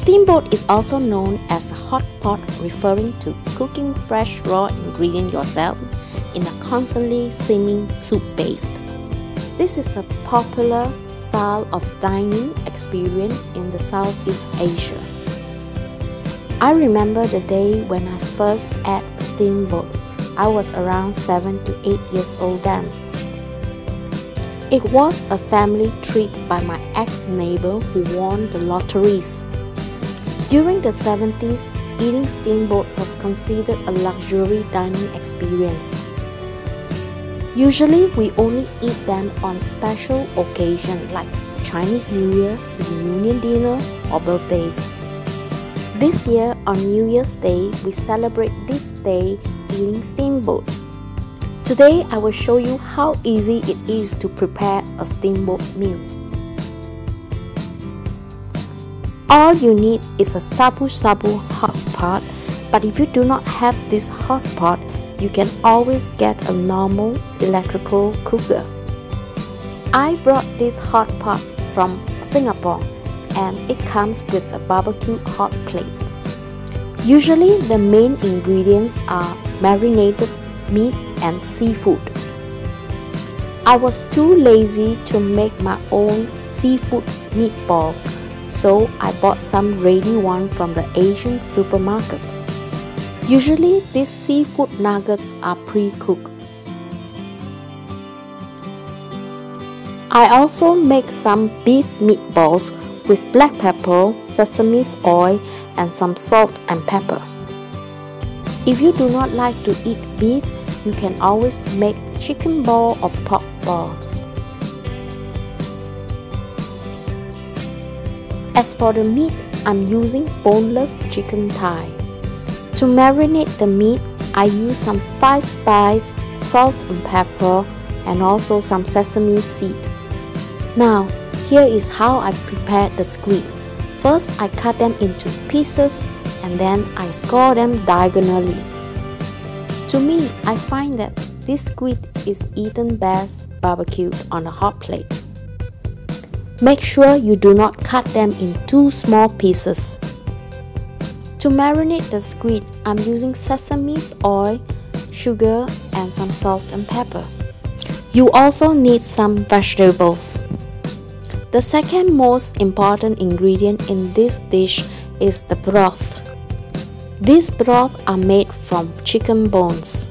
Steamboat is also known as a hot pot referring to cooking fresh raw ingredient yourself in a constantly steaming soup base. This is a popular style of dining experience in the Southeast Asia. I remember the day when I first ate steamboat. I was around 7 to 8 years old then. It was a family treat by my ex-neighbor who won the lotteries. During the 70s, eating steamboat was considered a luxury dining experience. Usually we only eat them on special occasions like Chinese New Year, reunion dinner or birthdays. This year on New Year's Day, we celebrate this day eating steamboat. Today I will show you how easy it is to prepare a steamboat meal. All you need is a shabu shabu hot pot, but if you do not have this hot pot, you can always get a normal electrical cooker. I brought this hot pot from Singapore and it comes with a barbecue hot plate. Usually the main ingredients are marinated meat and seafood. I was too lazy to make my own seafood meatballs so I bought some ready one from the Asian supermarket. Usually these seafood nuggets are pre-cooked. I also make some beef meatballs with black pepper, sesame oil and some salt and pepper. If you do not like to eat beef, you can always make chicken ball or pork balls. As for the meat, I'm using boneless chicken thigh. To marinate the meat, I use some five spice, salt and pepper, and also some sesame seed. Now, here is how I prepare the squid. First, I cut them into pieces and then I score them diagonally. To me, I find that this squid is eaten best barbecued on a hot plate. Make sure you do not cut them in too small pieces. To marinate the squid, I'm using sesame oil, sugar and some salt and pepper. You also need some vegetables. The second most important ingredient in this dish is the broth. These broth are made from chicken bones.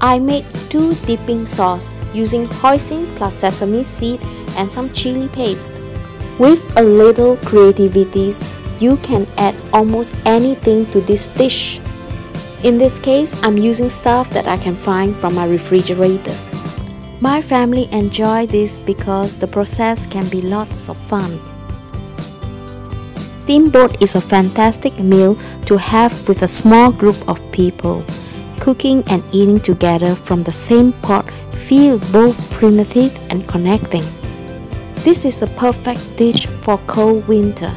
I made two dipping sauce using hoisin plus sesame seed and some chili paste. With a little creativity, you can add almost anything to this dish. In this case, I'm using stuff that I can find from my refrigerator. My family enjoy this because the process can be lots of fun. Steamboat is a fantastic meal to have with a small group of people. Cooking and eating together from the same pot feel both primitive and connecting. This is a perfect dish for cold winter.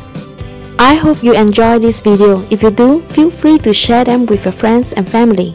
I hope you enjoy this video. If you do, feel free to share them with your friends and family.